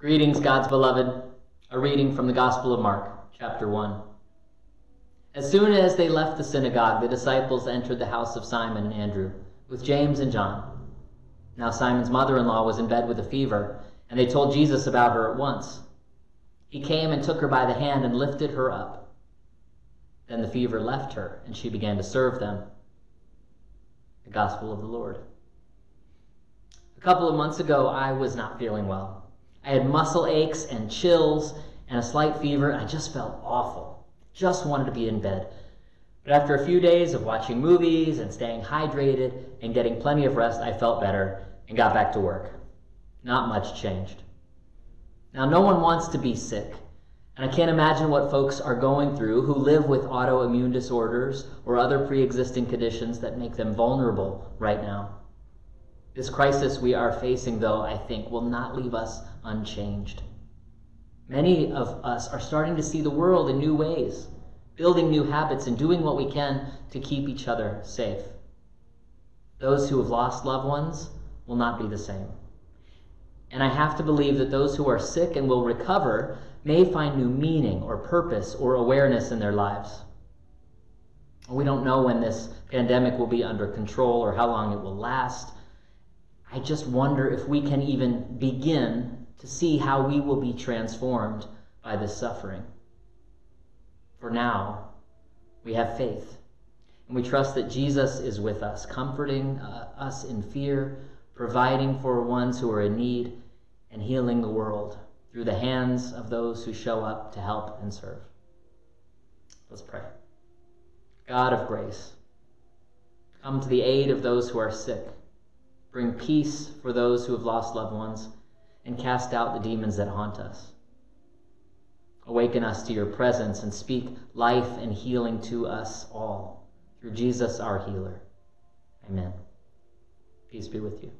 Greetings, God's beloved. A reading from the Gospel of Mark, chapter 1. As soon as they left the synagogue, the disciples entered the house of Simon and Andrew with James and John. Now, Simon's mother in law was in bed with a fever, and they told Jesus about her at once. He came and took her by the hand and lifted her up. Then the fever left her, and she began to serve them. The Gospel of the Lord. A couple of months ago, I was not feeling well. I had muscle aches and chills and a slight fever, I just felt awful. Just wanted to be in bed. But after a few days of watching movies and staying hydrated and getting plenty of rest, I felt better and got back to work. Not much changed. Now, no one wants to be sick, and I can't imagine what folks are going through who live with autoimmune disorders or other pre existing conditions that make them vulnerable right now. This crisis we are facing, though, I think, will not leave us unchanged. Many of us are starting to see the world in new ways, building new habits, and doing what we can to keep each other safe. Those who have lost loved ones will not be the same. And I have to believe that those who are sick and will recover may find new meaning or purpose or awareness in their lives. We don't know when this pandemic will be under control or how long it will last. I just wonder if we can even begin to see how we will be transformed by this suffering. For now, we have faith, and we trust that Jesus is with us, comforting uh, us in fear, providing for ones who are in need, and healing the world through the hands of those who show up to help and serve. Let's pray. God of grace, come to the aid of those who are sick Bring peace for those who have lost loved ones, and cast out the demons that haunt us. Awaken us to your presence and speak life and healing to us all through Jesus our healer. Amen. Peace be with you.